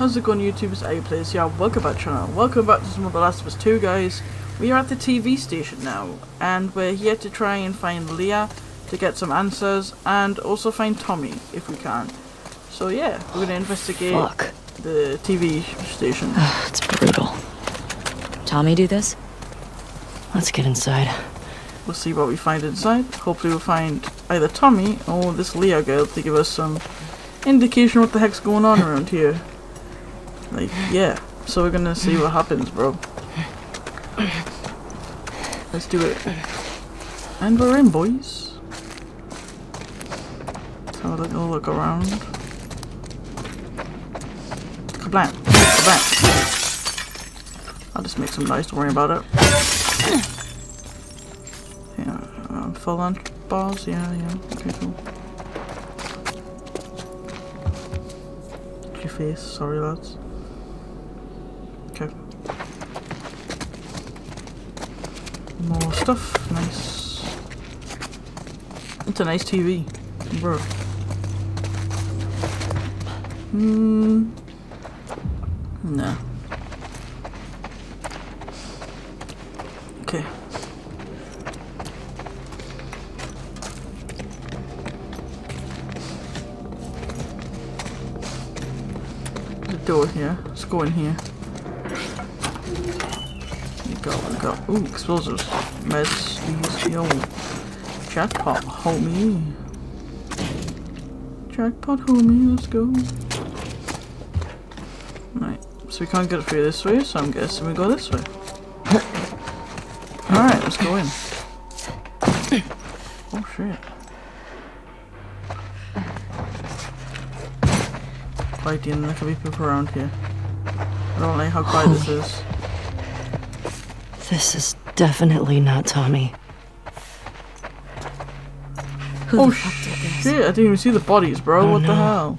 How's it going YouTubers, A Players? Yeah, welcome back channel. Welcome back to some of The Last of Us 2 guys. We are at the TV station now, and we're here to try and find Leah to get some answers, and also find Tommy, if we can. So yeah, we're gonna investigate Fuck. the TV station. it's brutal. Tommy do this? Let's get inside. We'll see what we find inside. Hopefully we'll find either Tommy or this Leah girl to give us some indication what the heck's going on around here. Like, yeah. So we're gonna see what happens, bro. Let's do it. And we're in, boys. Let's have a little look around. Kablam! Kablam! I'll just make some noise, don't worry about it. Yeah, um, full lunch bars, yeah, yeah, okay, cool. Your face, sorry lads. Okay. More stuff, nice. It's a nice TV, bro. Hmm. No. Okay. The door here. Let's go in here. Go, we go. Ooh, explosives. Meds, these, yo. Jackpot, homie. Jackpot, homie, let's go. Right, so we can't get it through this way, so I'm guessing we go this way. Alright, let's go in. Oh shit. Quiet in, there can be people around here. I don't like how quiet this is. This is definitely not Tommy. Who Oh the fuck did this? shit, I didn't even see the bodies, bro. Oh, what the hell?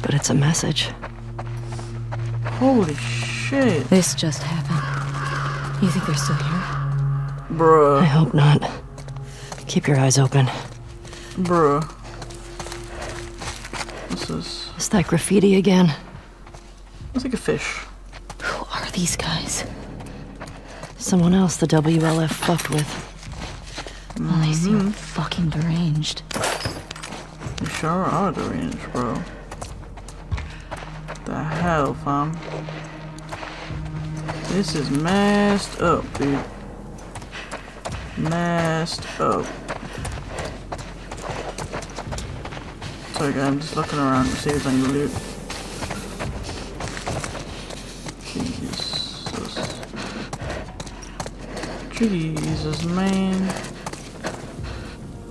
But it's a message. Holy shit. This just happened. You think they're still here? I hope not. Keep your eyes open. Bruh. This is. Is that graffiti again? It's like a fish. Who are these guys? Someone else the WLF fucked with. Mm-hmm. Well, they seem fucking deranged. You sure are deranged, bro. The hell, fam? This is messed up, dude. Messed up. Sorry, guys, I'm just looking around to see if there's any loot. Jesus. Jesus, man.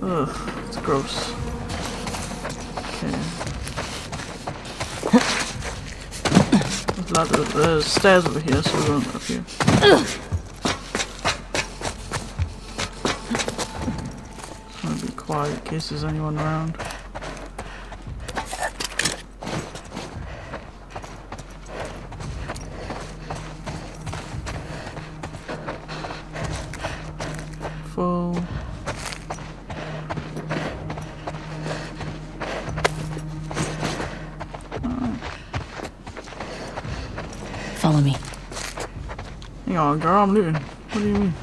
Ugh, it's gross. Okay. There's, a lot of, stairs over here, so we're going up here. Just want to be quiet in case there's anyone around. On, girl, I'm looting. What do you mean?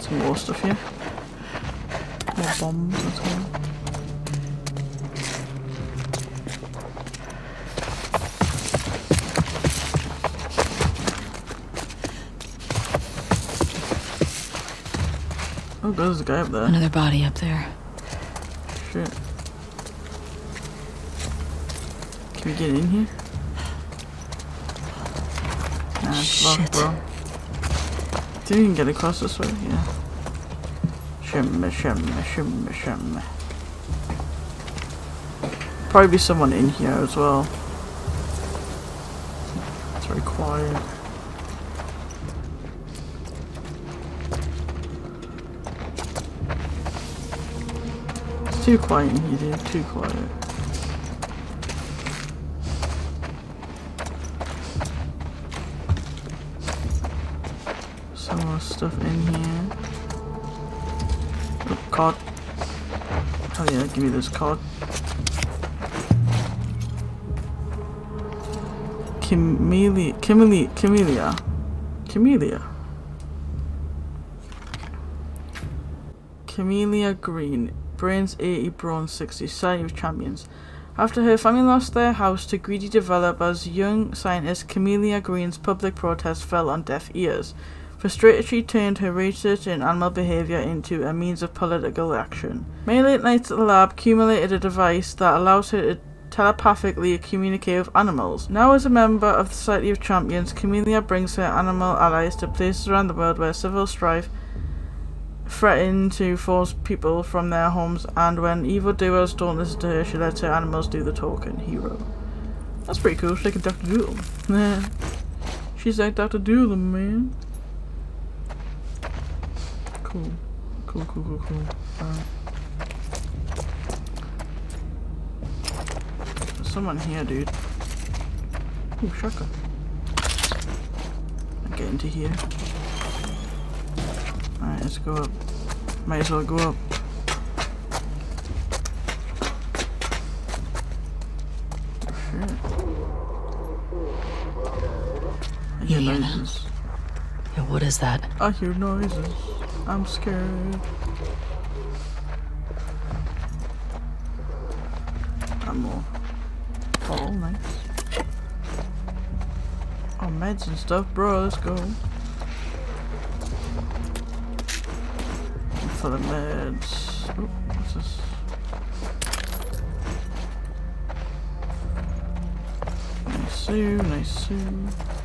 Some more stuff here. More bombs, let's go. Oh, there's a guy up there. Another body up there. Shit. Can we get in here? Nah, locked, Shit. bro. Think we can get across this way? Yeah. Shimmy, shimmy, shimmy, shimmy. Probably be someone in here as well. It's very quiet. It's too quiet in here, dude. Too quiet. Give me this card. Camelia, Camelia, Camelia, Camelia. Camelia Green, Brains 80, Bronze 60, Society of Champions. After her family lost their house to greedy developers, young scientist Camelia Green's public protest fell on deaf ears. Frustrated, she turned her research in animal behavior into a means of political action. Many late nights at the lab accumulated a device that allows her to telepathically communicate with animals. Now as a member of the Society of Champions, Camellia brings her animal allies to places around the world where civil strife threaten to force people from their homes, and when evildoers don't listen to her, she lets her animals do the talking. Hero. That's pretty cool. She's like a Dr. Dolittle. She's like Dr. Dolittle, man. Cool. Cool, cool, cool, cool. Alright. There's someone here, dude. Ooh, shotgun. I'll get into here. Alright, let's go up. Might as well go up. Shit. I hear You hear that? noises. What is that? I hear noises. I'm scared. Ammo. Oh, nice. Oh, meds and stuff, bro. Let's go. For the meds. Oh, what's this? Nice nice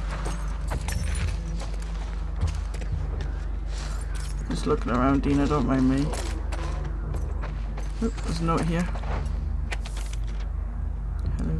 Just looking around, Dina, don't mind me. Oop, there's a note here. Hello.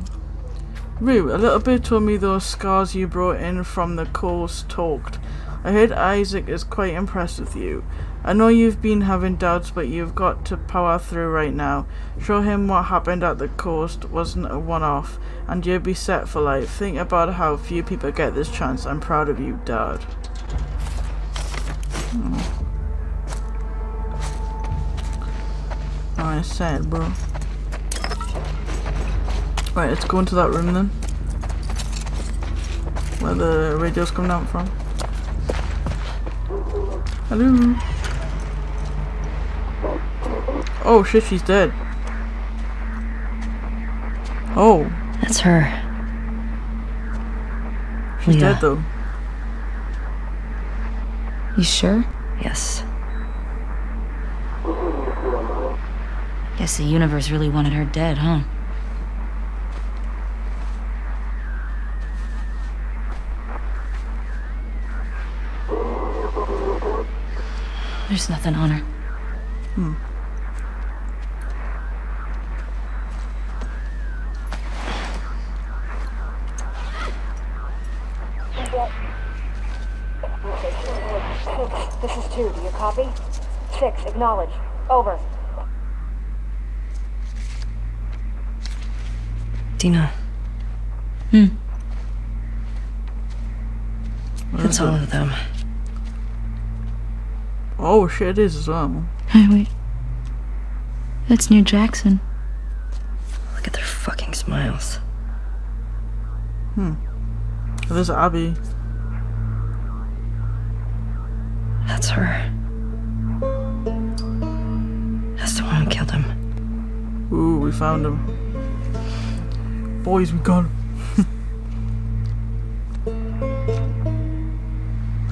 Rue, a little bit told me those scars you brought in from the coast talked. I heard Isaac is quite impressed with you. I know you've been having doubts, but you've got to power through right now. Show him what happened at the coast wasn't a one-off, and you'll be set for life. Think about how few people get this chance. I'm proud of you, Dad. Hmm. Oh, I sad, bro. Right, let's go into that room then. Where the radio's coming out from. Hello? Oh shit, she's dead. Oh, That's her. she's Leah. dead though. You sure? Yes. Guess the universe really wanted her dead, huh? There's nothing on her. Hmm. Six, this is two. Do you copy? Six, acknowledge. Over. Dina, Hmm. Where it's all it? of them. Oh shit, it is as well. Hey, wait. That's near Jackson. Look at their fucking smiles. Oh, there's Abby. That's her. That's the one who killed him. Ooh, we found him. Boys, we got him.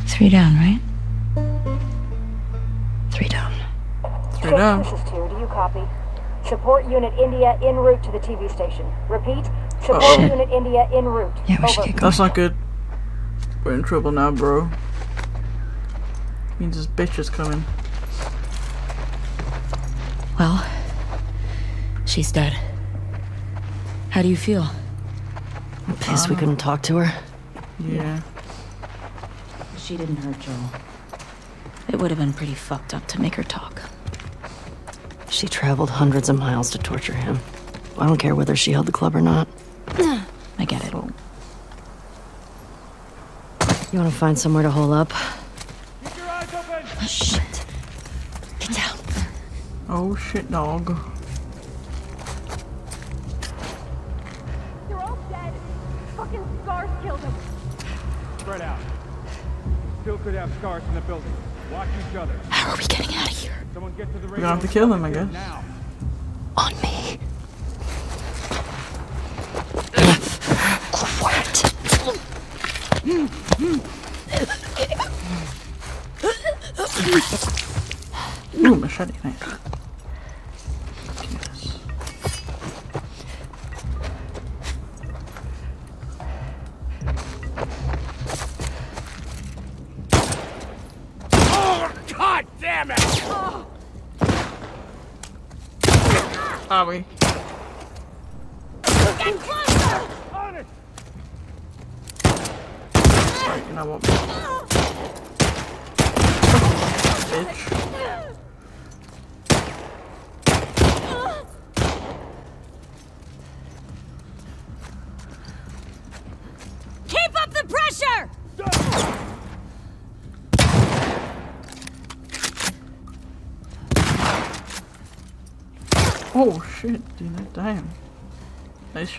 Three down, right? Three down. Three down. this is two. Do you copy? Support Unit India en route to the TV station. Repeat. Support Uh-oh. Unit India en route. Yeah, we should get going. That's not good. We're in trouble now, bro. Means this bitch is coming. Well, she's dead. How do you feel? I'm pissed we couldn't talk to her. Yeah. She didn't hurt Joel. It would have been pretty fucked up to make her talk. She traveled hundreds of miles to torture him. I don't care whether she held the club or not. I get it. You want to find somewhere to hole up? Oh, shit. Get down. Oh shit, dog. Killed him. Spread out. Still could have scars in the building. Watch each other. How are we getting out of here? Someone get to the We're gonna have to kill them, I guess. Now. On me. Quiet. Ooh, machete, nice.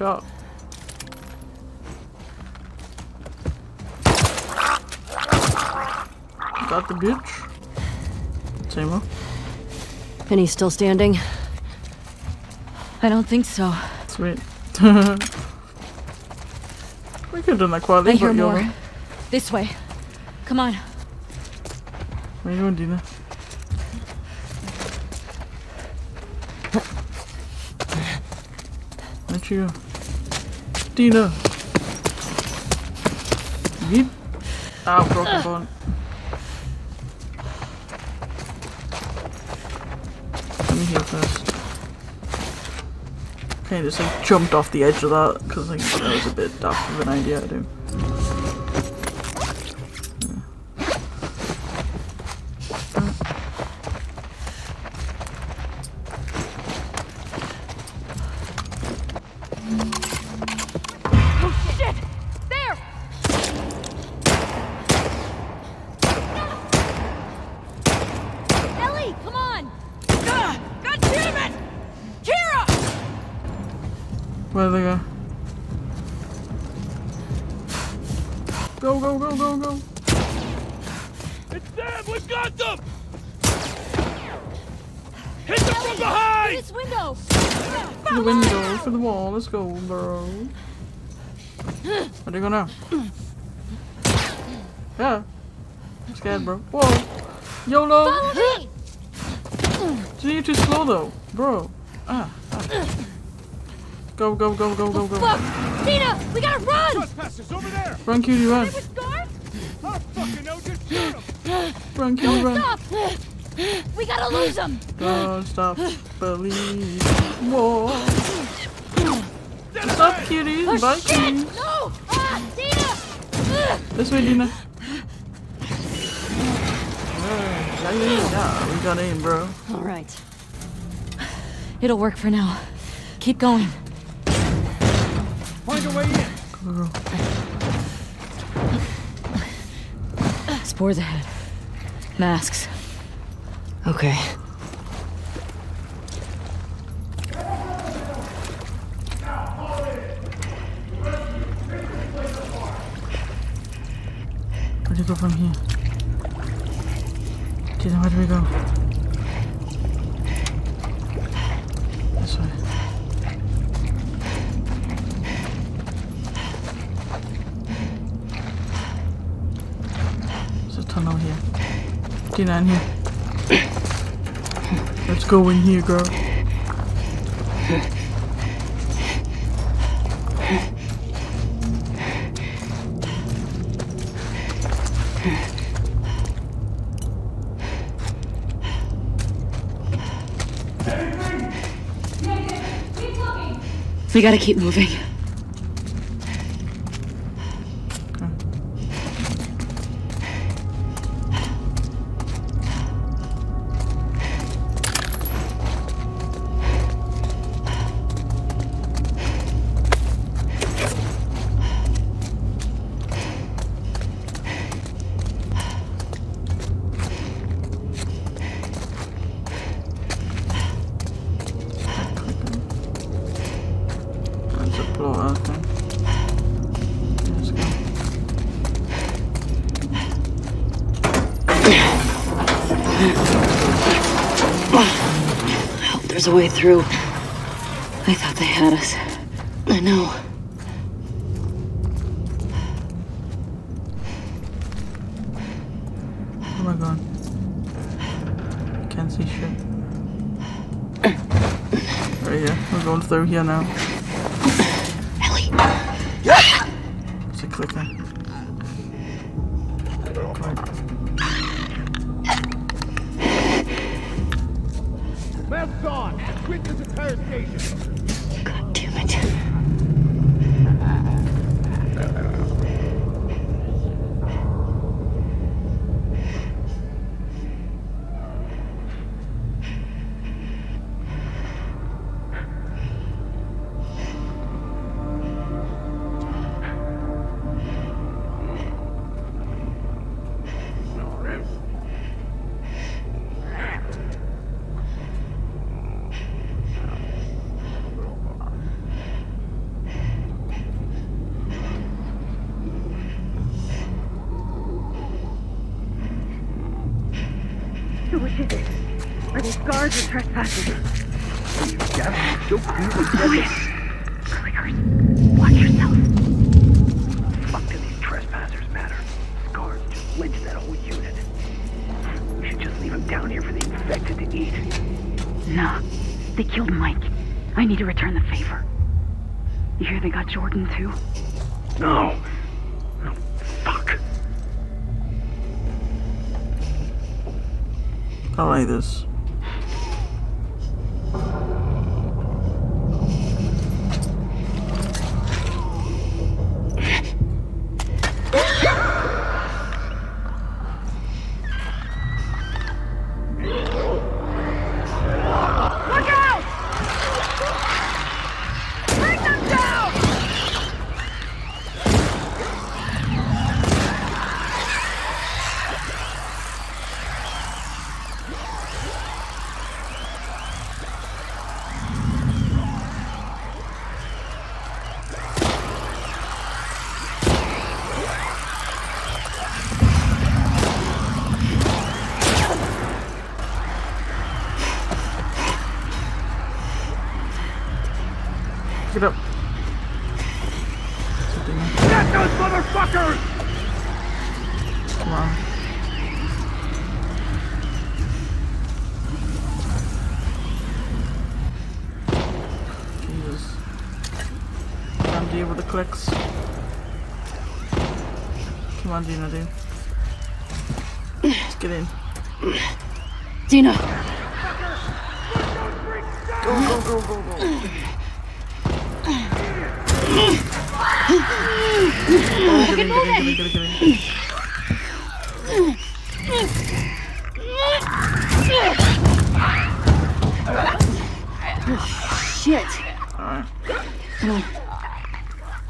Shot. Got the bitch. Same he's still standing? I don't think so. Sweet. we could have done that quietly, I hear but you're more. wrong. This way. Come on. Where are you going, Dina? Where'd you go? Dina! Yeep. Ah, broken bone. Let me heal first. Okay, just like jumped off the edge of that because I think that was a bit daft of an idea to do. Where do you go now? Yeah. I'm scared, bro. Whoa! YOLO! Follow me! Gee, you're too slow though, bro. Ah, ah. Go, go, go, go, go, go. Fuck! Dina, we gotta run! Trespassers over there! Run, cutie, run. With scars? I don't fucking know, just shoot them! Run. Stop! We gotta lose them! Don't stop believing. Whoa. Stop, cuties. Bye, cuties. No! Dina! This way, Dina. Yeah, yeah, yeah. We got aim, bro. All right. It'll work for now. Keep going. Find a way in! Girl. Spores ahead. Masks. Okay. Go from here? Dina, where do we go? This way. There's a tunnel here. Dina, in here. Let's go in here, girl. We gotta keep moving. Through. I thought they had us. I know. Oh my god. Can't see shit. Right here. We're going through here now. Ellie. Yeah! It's a clicker. Masks on! Quit this entire station! God damn it. Jordan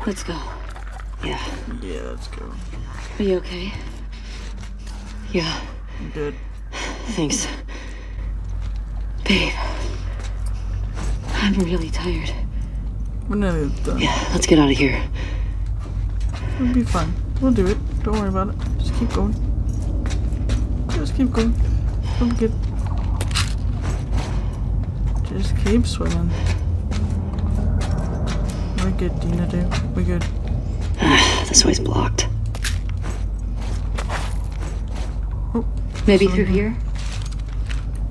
Let's go. Yeah. Yeah, let's go. Are you okay? Yeah. I'm good. Thanks. Babe. I'm really tired. We're nearly done. Yeah, let's get out of here. It'll be fine. We'll do it. Don't worry about it. Just keep going. Just keep going. Be good. Just keep swimming. We're good, Dina, dude. We're good. this way's blocked. Oh, Maybe through here?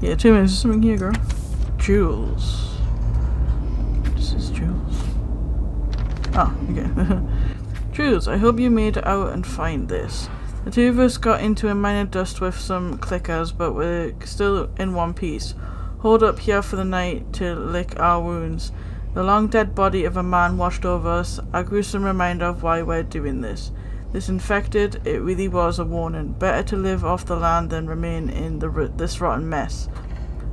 Yeah, two minutes. There's something here, girl. Jules. This is Jules. Oh, ah, okay. Jules, I hope you made it out and find this. The two of us got into a minor dust with some clickers, but we're still in one piece. Hold up here for the night to lick our wounds. The long dead body of a man washed over us, a gruesome reminder of why we're doing this. This infected, it really was a warning. Better to live off the land than remain in the this rotten mess.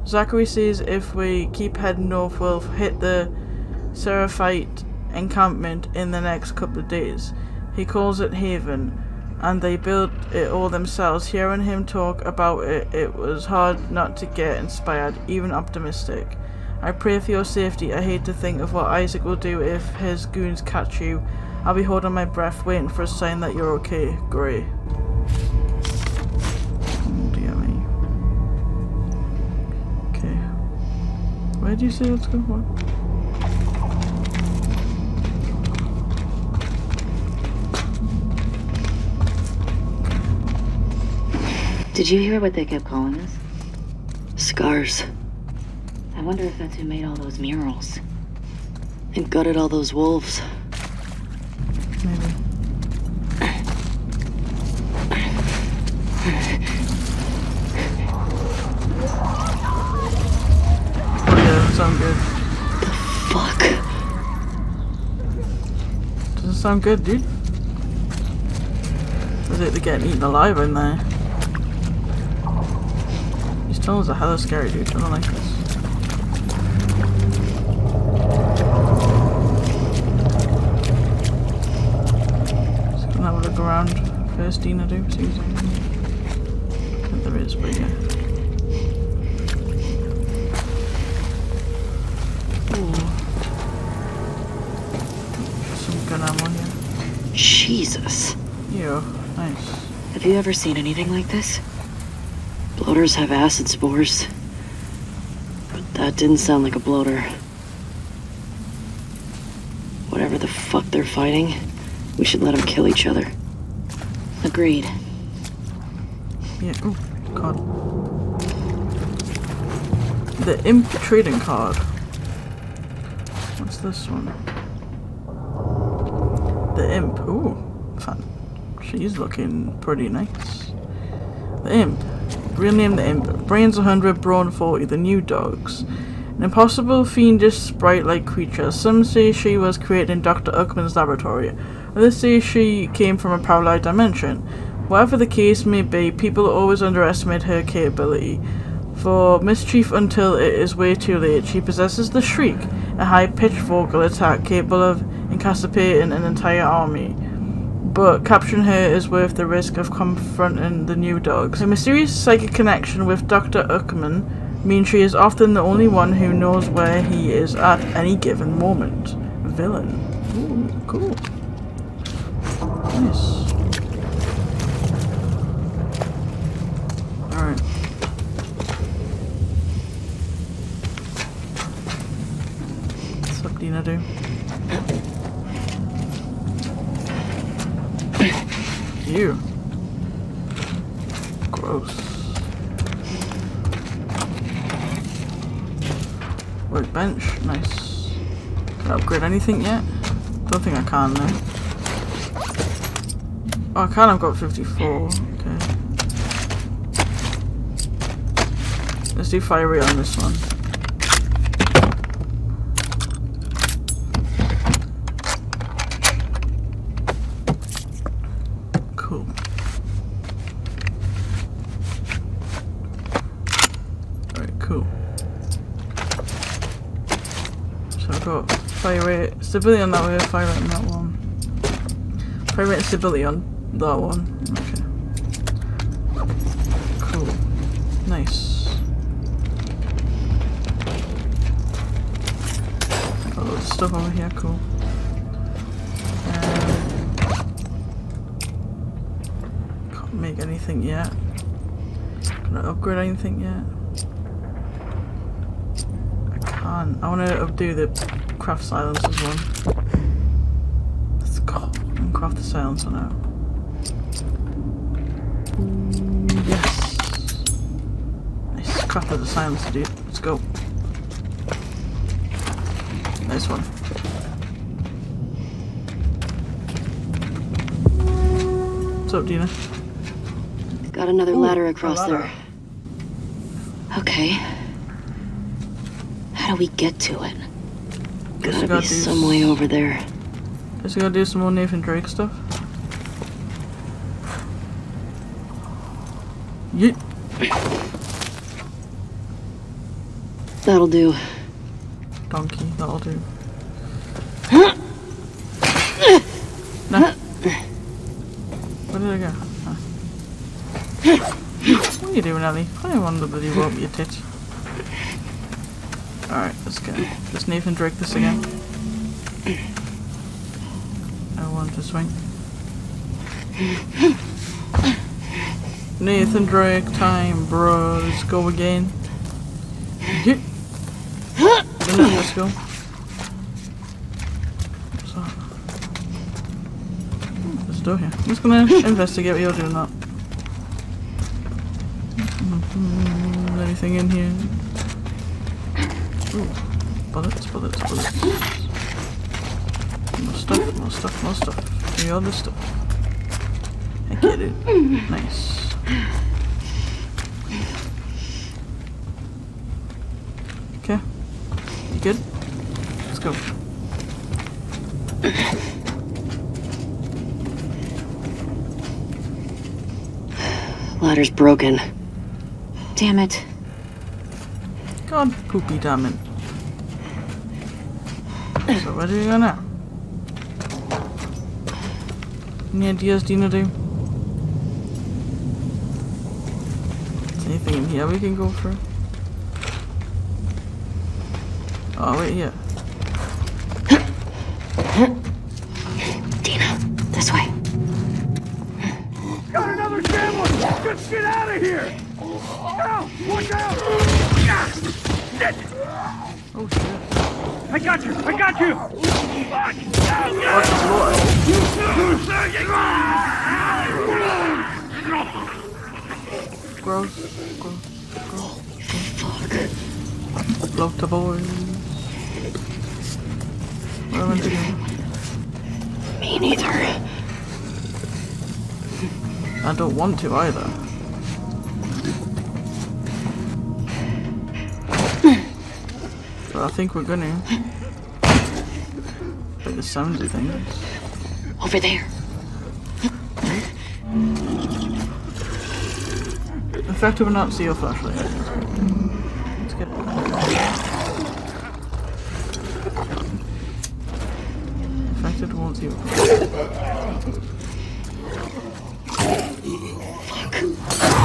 Zachary says if we keep heading north, we'll hit the Seraphite encampment in the next couple of days. He calls it Haven, and they built it all themselves. Hearing him talk about it, it was hard not to get inspired, even optimistic. I pray for your safety. I hate to think of what Isaac will do if his goons catch you. I'll be holding my breath, waiting for a sign that you're okay. Grey. Mm, okay. Where do you say that's going? What? Did you hear what they kept calling us? Scars. I wonder if that's who made all those murals. And gutted all those wolves. Maybe. Sound good. Fuck. Doesn't sound good, dude. Is it getting eaten alive in there? These tunnels are hella scary, dude. I don't like this. First, Dina do. See if there's anything. I think there is, but yeah. Ooh. Some gun ammo here. Jesus. Yeah, nice. Have you ever seen anything like this? Bloaters have acid spores. But that didn't sound like a bloater. Whatever the fuck they're fighting, we should let them kill each other. Agreed. Yeah, oh. The Imp trading card. What's this one? The Imp. Ooh, fun. She's looking pretty nice. The Imp. Real name the Imp. Brains 100, brawn 40, the new dogs. An impossible fiendish sprite-like creature. Some say she was created in Dr. Uckmann's laboratory. Others say she came from a parallel dimension. Whatever the case may be, people always underestimate her capability. For mischief until it is way too late, she possesses the Shriek, a high-pitched vocal attack capable of incapacitating an entire army. But capturing her is worth the risk of confronting the new dogs. Her mysterious psychic connection with Dr. Uckmann means she is often the only one who knows where he is at any given moment. Villain. Ooh, cool. Nice. Alright. Gross. Workbench, nice. Can I upgrade anything yet? Don't think I can though. Oh, I can, I've got 54. Okay. Let's do fire rate on this one. Cool. Cool. So I've got fire rate, stability on that way, fire rate on that one. Fire rate and stability on that one. Okay. Cool. Nice. Got loads of stuff over here, cool. Um, can't make anything yet. Can I upgrade anything yet? I can't. I want to updo the craft silencers one. Let's go and craft the silencer now. Crafted the silencer, dude. Let's go. Nice one. What's up, Dina? Got another Ooh, ladder across ladder. there. Okay. How do we get to it? Guess Gotta be some way over there. Guess we gotta do some more Nathan Drake stuff. That'll do. Donkey, that'll do. no. Where did I go? What are you doing, Ellie? I don't want to bloody rope your tits. Alright, let's go. Let's Nathan Drake this again. I want to swing. Nathan Drake time, bro. Let's go again. Let's go. Hmm, There's a door here. I'm just gonna investigate what you're doing. Mhm, Anything in here? Ooh, bullets, bullets, bullets. More stuff, more stuff, more stuff. Give me all this stuff. I get it. Nice. Okay. You good? Let's go. Ladder's broken. Damn it. God, poopy damn it. So where do we go now? Any ideas, Dina do? Is anything in here we can go through? Oh, wait here. Dina, this way. Got another shambler! Just get out of here! Ow! Watch out! Ah! Oh shit. I got you! I got you! Want to either. But I think we're gonna. By the sounds of things. Over there. Effective not, see your flashlight. Let's get it. Affected won't see your flashlight. back.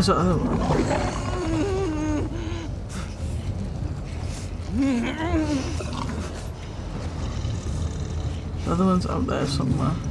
The other one? The other one's oh, up there somewhere.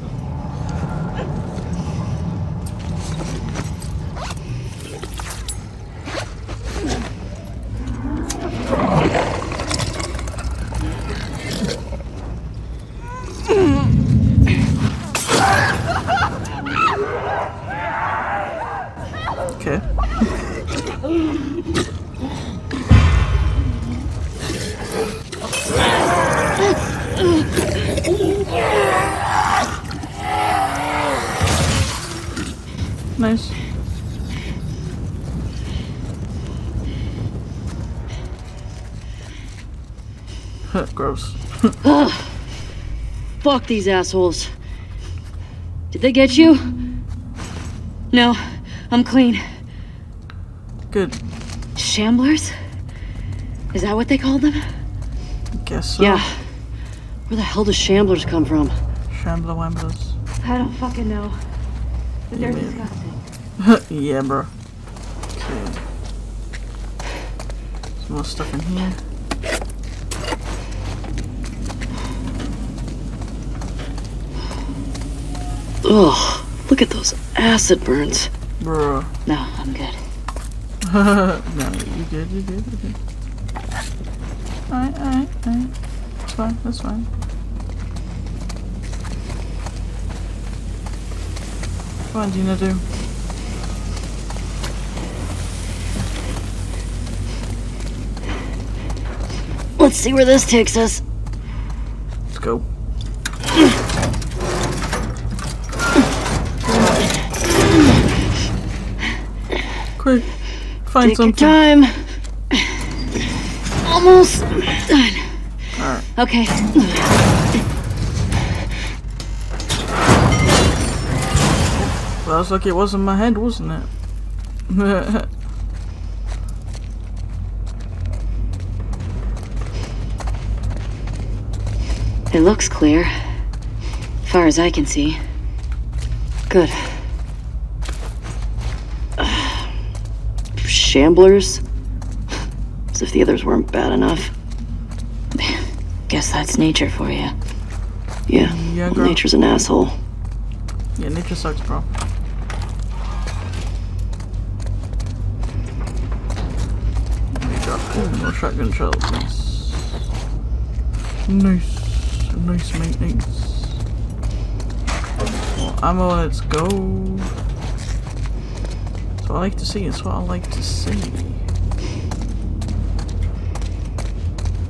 Fuck these assholes. Did they get you? No, I'm clean. Good. Shamblers? Is that what they called them? Guess so. Yeah. Where the hell do shamblers come from? Shambler wamblers. I don't fucking know. But they're Yeah, disgusting. yeah, bro. Okay. Some more stuff in here. Ugh, look at those acid burns. Bro. No, I'm good. no, you good, you good, you good. Alright, alright, alright. That's fine, that's fine. Come on, Dina, do. Let's see where this takes us. Let's go. Quick, find Take your something. time. Almost done. Alright. Okay. Well, that's like it was in my head, wasn't it? It looks clear. Far as I can see. Good. Ugh. Shamblers? As if the others weren't bad enough. Guess that's nature for you. Yeah, Yeah, well, girl. nature's an asshole. yeah, nature sucks, bro. There you go. Ooh, more shotgun shells. Nice. Nice. Nice, mate, nice. More ammo, let's go. What I like to see, it's what I like to see.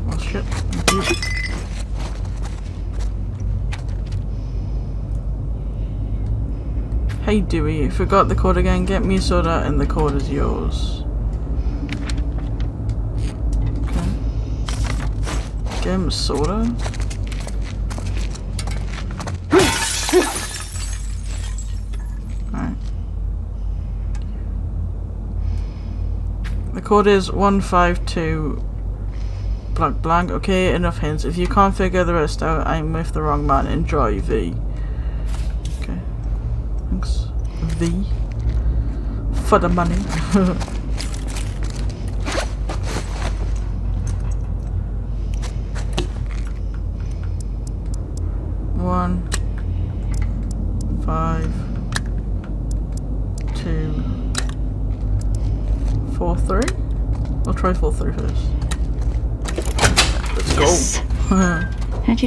Oh shit. Hey Dewey, you forgot the code again. Get me a soda and the code is yours. Okay. Get him a soda. Code is 152 blank blank. Okay, enough hints. If you can't figure the rest out, I'm with the wrong man. Enjoy V. Okay. Thanks. V. For the money.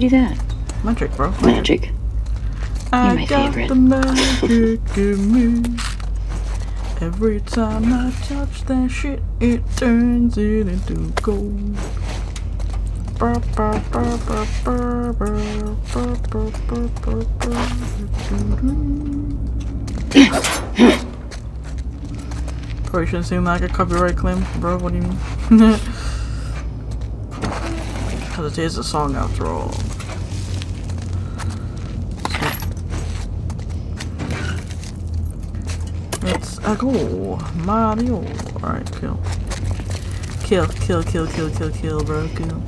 do that? Magic, bro. Magic. I You're my favorite. The magic in me. Every time I touch that shit, it turns it into gold. Probably shouldn't seem like a copyright claim, bro. What do you mean? Because it is a song after all. Go, Mario. Alright, kill. Kill, kill, kill, kill, kill, kill, bro, kill.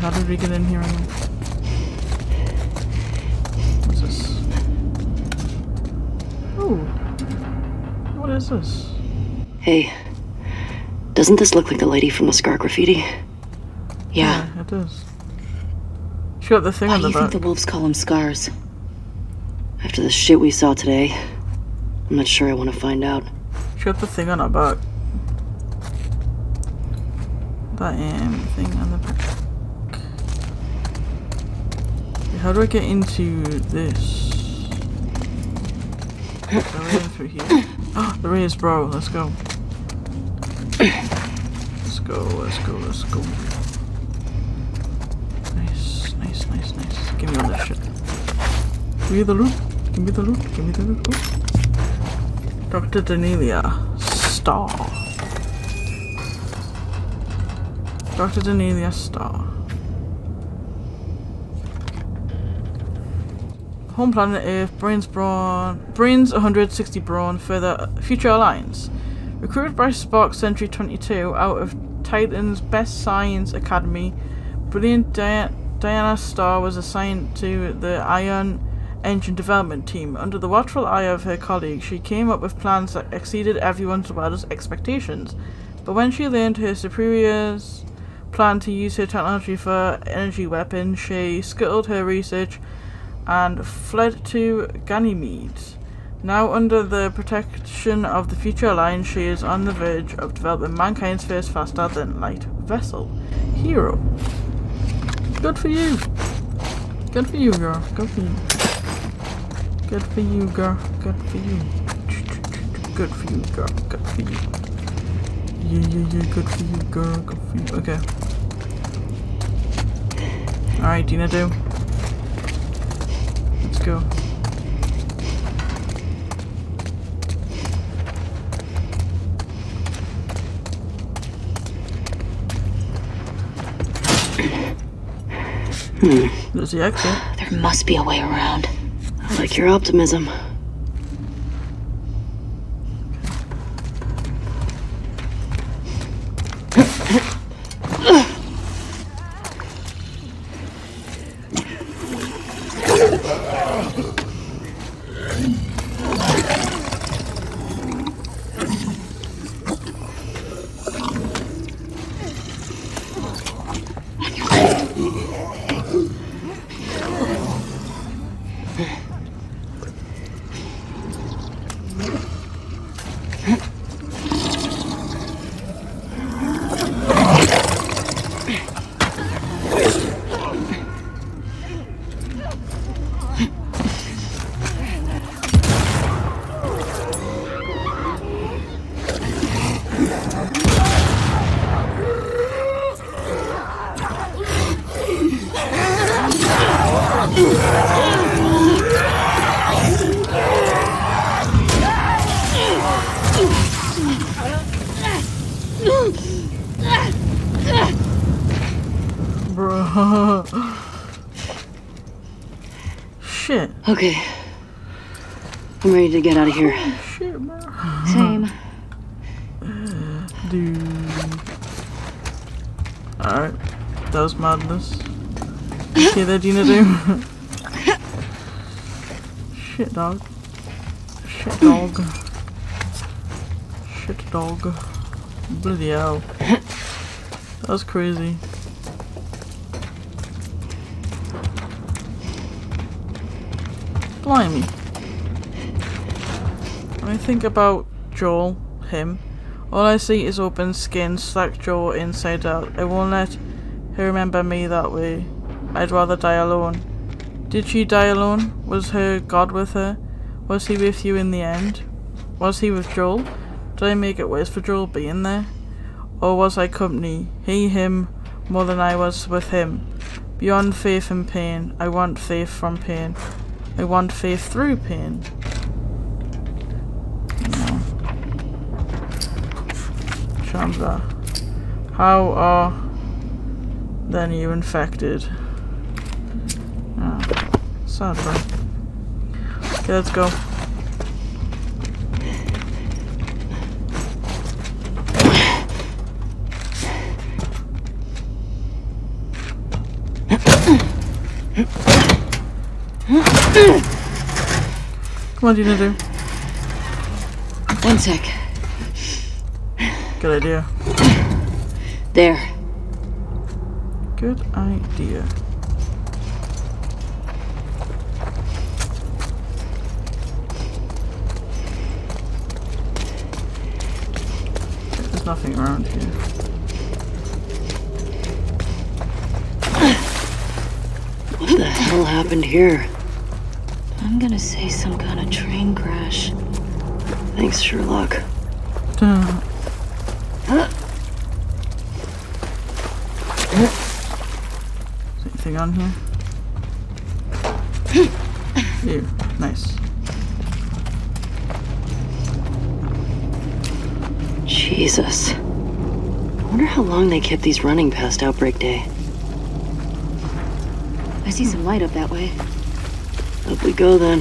How did we get in here again? What's this? Ooh. What is this? Hey, doesn't this look like the lady from the Scar graffiti? Yeah. it does. She got the thing Why on do you think the wolves call them scars? After the shit we saw today, I'm not sure I want to find out. She got the thing on her back. That um, thing on the back. How do I get into this? A way in through here? Oh, there is, bro. Let's go. Let's go, let's go, let's go. Nice, nice, nice, nice. Give me all this shit. Give me the loot. Give me the loot. Give me the loot. Ooh. Dr. Danelia. Star. Dr. Danelia Star. Home planet Earth, Brains Brawn, Brains 160 Brawn for the Future Alliance. Recruited by Spark Century 22 out of Titan's Best Science Academy, brilliant Dia- Diana Starr was assigned to the Ion Engine Development Team. Under the watchful eye of her colleagues, she came up with plans that exceeded everyone's wildest expectations. But when she learned her superiors planned to use her technology for energy weapons, she scuttled her research and fled to Ganymede. Now under the protection of the Future Alliance, she is on the verge of developing mankind's first faster than light vessel. Hero. Good for you. Good for you, girl. Good for you. Good for you, girl. Good for you. Good for you, girl. Good for you. Yeah, yeah, yeah. Good for you, girl. Good for you. Okay. Alright, Dina do. Let's go. Hmm. There's the exit. There must be a way around. Like your optimism. To get out of here. Shit, bro. Same. Dude. Alright. That was madness. Okay, that Dina do. Shit, dog. Shit, dog. Shit, dog. Bloody hell. That was crazy. Blimey. Think about Joel, him, all I see is open skin, slack jaw, inside out. I won't let her remember me that way. I'd rather die alone. Did she die alone? Was her God with her? Was he with you in the end? Was he with Joel? Did I make it worse for Joel being there? Or was I company? He, him, more than I was with him. Beyond faith and pain, I want faith from pain. I want faith through pain. No. Chandler. How are then you infected? Ah, sad bro. Okay, let's go. Come on, Dina, do. One sec. Good idea. There. Good idea. There's nothing around here. What the hell happened here? I'm gonna say some kind of train crash. Thanks, Sherlock. Anything on here? Ew, nice. Jesus. I wonder how long they kept these running past Outbreak Day. I see some light up that way. Up we go then.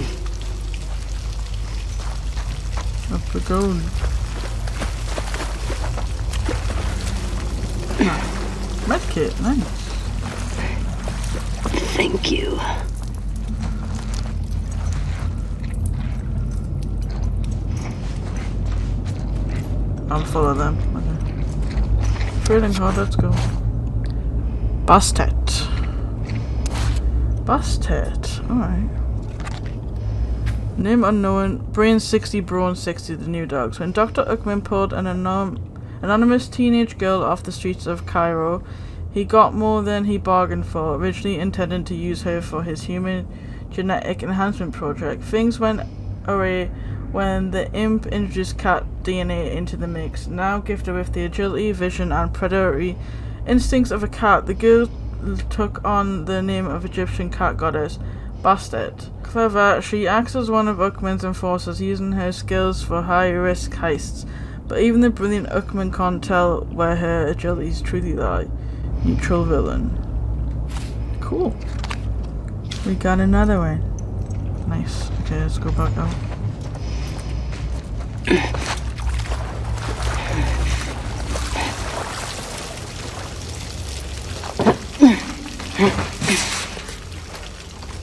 Up we go. Medkit, nice. You. I'll follow them. Okay. Trading card, let's go. Bastet. Bastet, alright. Name unknown, Brain 60, Brawn 60, the new dogs. When Dr. Uckmann pulled an anom- anonymous teenage girl off the streets of Cairo, he got more than he bargained for, originally intending to use her for his human genetic enhancement project. Things went awry when the imp introduced cat DNA into the mix. Now gifted with the agility, vision, and predatory instincts of a cat, the girl took on the name of Egyptian cat goddess, Bastet. Clever, she acts as one of Uckmann's enforcers, using her skills for high-risk heists. But even the brilliant Uckmann can't tell where her agilities truly lie. Neutral villain. Cool. We got another one. Nice. Okay, let's go back out.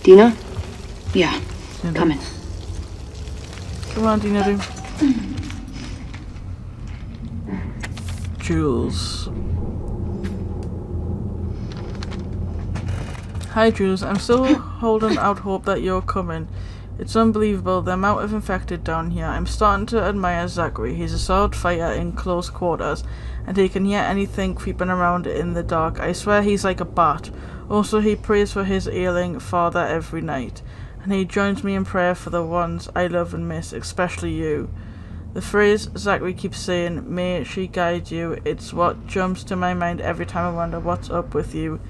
Dina? Yeah, Dina. coming. Come on, Dina. Do. Jules. Hi, Jules. I'm still holding out hope that you're coming. It's unbelievable the amount of infected down here. I'm starting to admire Zachary. He's a solid fighter in close quarters, and he can hear anything creeping around in the dark. I swear he's like a bat. Also, he prays for his ailing father every night, and he joins me in prayer for the ones I love and miss, especially you. The phrase Zachary keeps saying, may she guide you, it's what jumps to my mind every time I wonder what's up with you.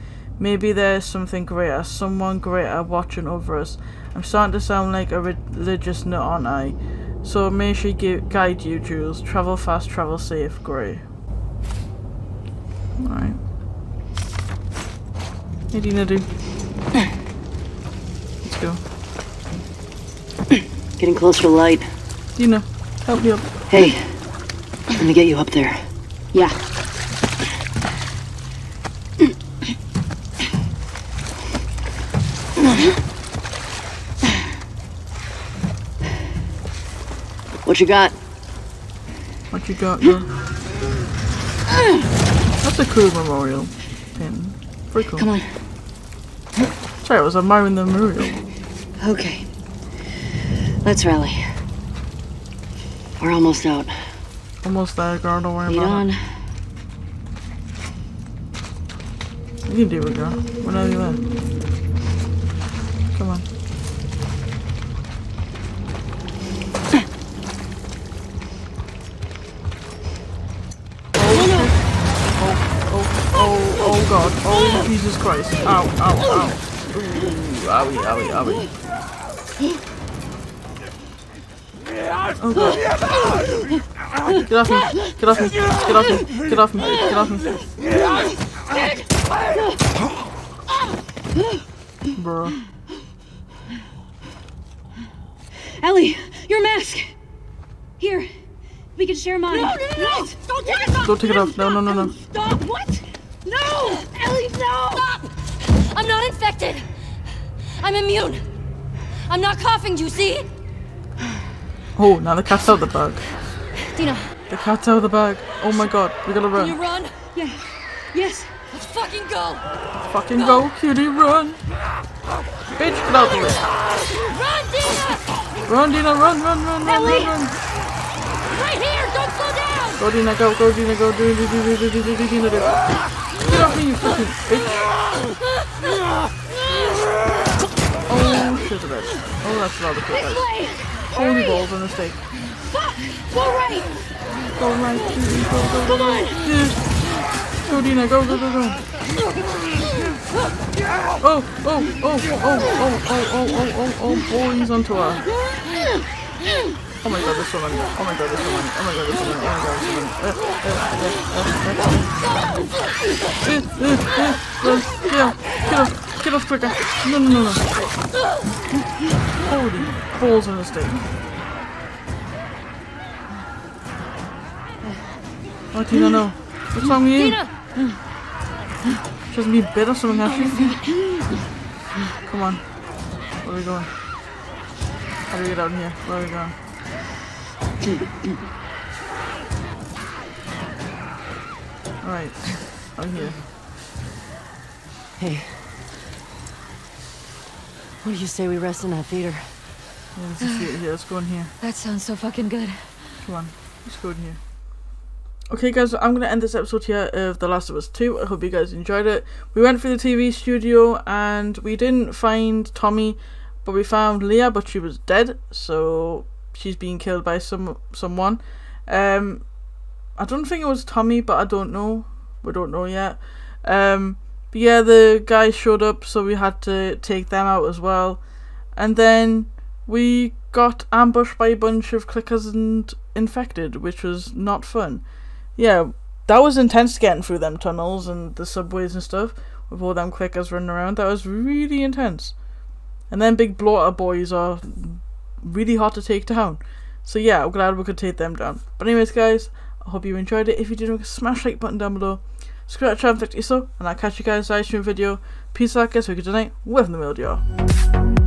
Maybe there's something greater, someone greater watching over us. I'm starting to sound like a religious nut, aren't I? So may she gu- guide you, Jules. Travel fast, travel safe, Grey. Alright. Hey, Dina, do. Let's go. Getting closer to light. Dina, help me up. Hey, let me get you up there. Yeah. What you got? What you got, girl? That's a cool memorial pin. Very cool. Come on. Sorry, I was a admiring the memorial. Okay. Let's rally. We're almost out. Almost there, girl. Don't worry Lead about on. it. You can do it, girl. Whenever you're there. Jesus Christ. Ow, ow, ow. Ooh, owie, owie, owie. Oh god. Get off me. Get off me. Get off me. Get off me. Get off me. Bruh. Ellie, your mask. Here, we can share mine. No, no, no, no. Don't take it off. Don't take it off. No, no, no, no. Stop. What? No! Ellie, no! Stop! I'm not infected. I'm immune. I'm not coughing, you see? Oh, now the cat's out the bag. Dina. The cat's out of the bag. Oh my god, we gotta run. Can you run? Yeah. Yes. Let's fucking go! Fucking go, go run! Bitch, get out of! Run, Dina! Run, Dina, run, run, run, Ellie. run, run! Right here, don't slow down! Go, Dina, go, go, Dina, go, Dina. Get off me, you fucking bitch. Oh, shit, it is. Oh, that's lot of shit. Holy balls a steak. Fuck! Go right! Go right, cutie, go, go, go, go. Yeah. Go, Dina, go, go, go, go. Oh, oh, oh, oh, oh, oh, oh, oh, oh, oh, oh, boys onto her. Oh my god, there's so many. Oh my god, there's so many. Oh my god, there's so many. Oh my god, there's so many. Uh, uh, uh, uh, uh, uh. Uh, uh, uh. Get off. Get off. Get off quicker. No, no, no, no. Holy balls on a stick. Oh, Tina, no. What's wrong with you? She hasn't been bit or something, has she? Come on. Where are we going? How do we get out of here? Where are we going? Alright. I'm here. Hey. What do you say we rest in that theater? Yeah, let's just see it here. Let's go in here. That sounds so fucking good. Come on. Let's go in here. Okay, guys, I'm going to end this episode here of The Last of Us 2. I hope you guys enjoyed it. We went through the TV studio and we didn't find Tommy, but we found Leah, but she was dead. So she's being killed by some someone. Um, I don't think it was Tommy, but I don't know. We don't know yet. Um, but yeah, the guys showed up, so we had to take them out as well. And then we got ambushed by a bunch of clickers and infected, which was not fun. Yeah, that was intense getting through them tunnels and the subways and stuff. with all them clickers running around. That was really intense. And then big bloater boys are really hard to take down. So yeah, I'm glad we could take them down. But anyways, guys, I hope you enjoyed it. If you did, smash like button down below. Scratch and so, and I'll catch you guys in the video. Peace out, guys. We good tonight with the Mildio.